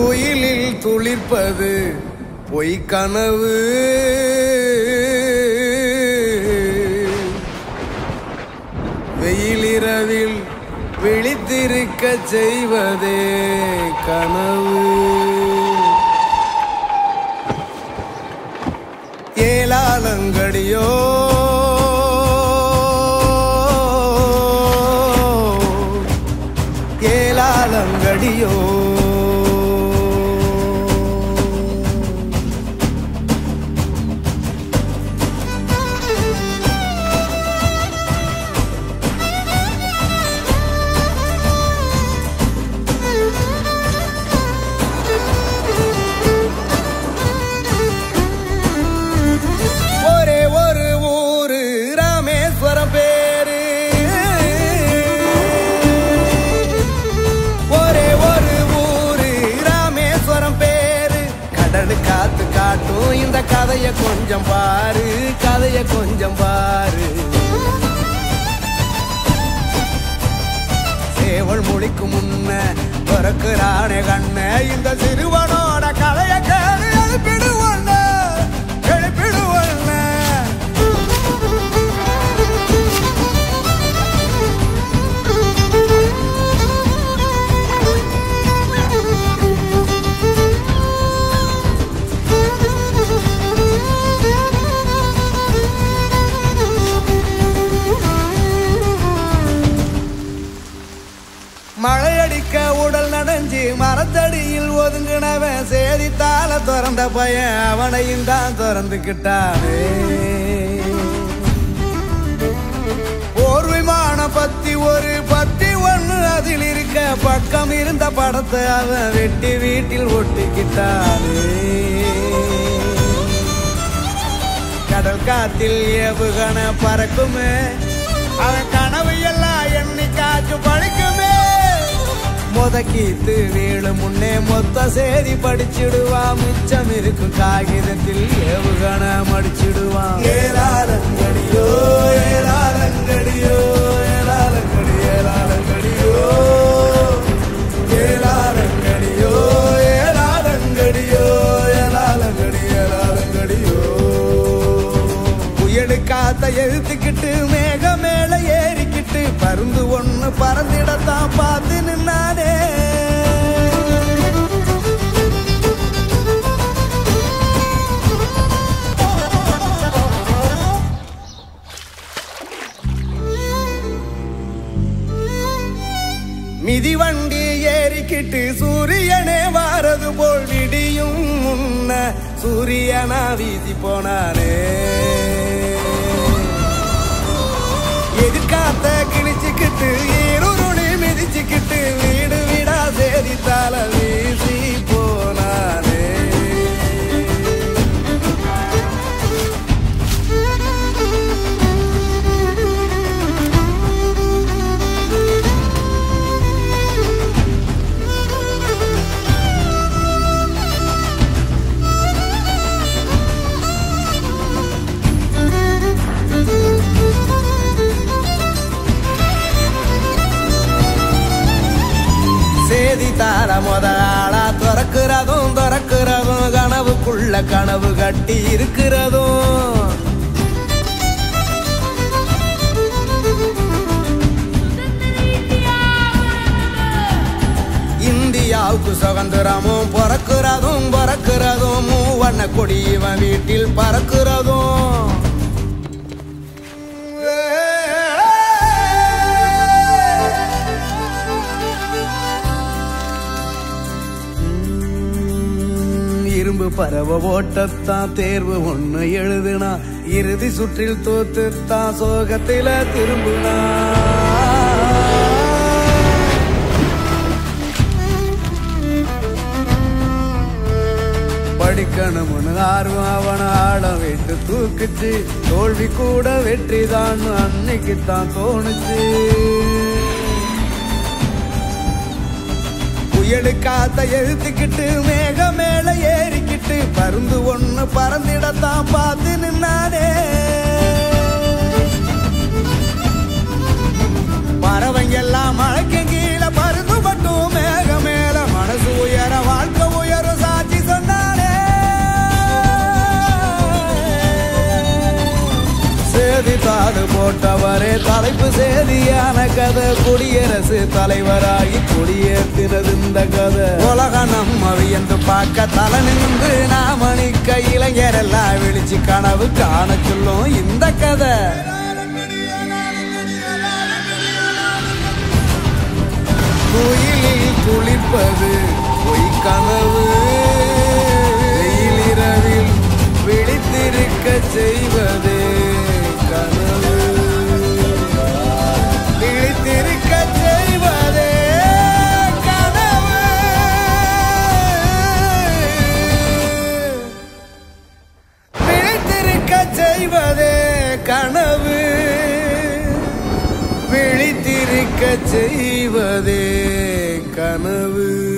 குயிலில் துளிர்ப்பது பொய் கனவு. வெயிலிரவில் விழித்திருக்க செய்வதே கனவு. ஏலாலங்கடியோ ஏலாலங்கடியோ கடல் காத்து காட்டும். இந்த கதைய கொஞ்சம் பாரு கதைய கொஞ்சம் பாரு. சேவல் மொழிக்கு முன்ன பிறக்குறானே கண்ண இந்த சிறு மழையடிக்க உடல் நனைஞ்சு மரத்தடியில் ஒதுங்கினவன் சேதித்தால திறந்த பையன் அவனையும் தான் திறந்துக்கிட்டானே ஒரு விமானம் பத்தி ஒரு பத்தி ஒண்ணு அதில் இருக்க பக்கம் இருந்த படத்தை அவன் வெட்டி வீட்டில் ஒட்டிக்கிட்டானே கடல் காத்தில் ஏவுகணை பறக்குமே அவன் கனவு எல்லாம் என்னைக்காச்சும் பழிக்குமே. முதக்கீத்து வீழு முன்னே மொத்த சேதி படிச்சிடுவான் மிச்சம் இருக்கும் காகிதத்தில் ஏவுகண மடிச்சிடுவான் ஏலாலங்கடியோ ஏலாலங்கடியோ ஏலாலங்கடி ஏலாலங்கடியோ ஏலாலங்கடியோ ஏலாலங்கடியோ ஏலாலங்கடி ஏலாலங்கடியோ புயலு காத்த எழுத்துக்கிட்டு மேக கருந்து பருந்து பறந்திடத்தான் பார்த்து நின்னானே. மிதி வண்டி ஏறிக்கிட்டு சூரியனே வாரது போல் விடியும் முன்ன சூரியனா வீசி போனானே. எதிர்காத்த could be சேதித்தார முதலாளா துறக்கிறதும் துறக்கிறதும் கனவுக்குள்ள கனவு கட்டி இருக்கிறதும். இந்தியாவுக்கு சுதந்திரமும் பிறக்கிறதும் பிறக்கிறதும். மூவண்ண கொடி இவன் வீட்டில் பறக்கிறதும். பரவ ஓட்டத்தான் தேர்வு ஒண்ணு எழுதுனா இறுதி சுற்றில் தோத்துத்தான் சோகத்தில திரும்பினா. படிக்கணும்னு ஆர்வம் அவன ஆட விட்டு தூக்குச்சு. தோல்வி கூட வெற்றி தான் அன்னைக்கு தான் தோணுச்சு. புயலு காத்த எழுத்துக்கிட்டு மேக மேல ஏறி விட்டு பருந்து ஒன்று பறந்திடத்தான் பார்த்து நின்னானே. தொட்டவரே தலைப்பு செய்தியான கதை. குடியரசு தலைவராகி குடியேற்றினது இந்த கதை. உலகம் நம்ம வியந்து பார்க்க தலை நின்று நாமணிக்க இளைஞரெல்லாம் விழிச்சு கனவு காண சொல்லும் இந்த கதை. குயிலில் குளிப்பது கனவு விழித்திருக்க செய்வதே கனவு.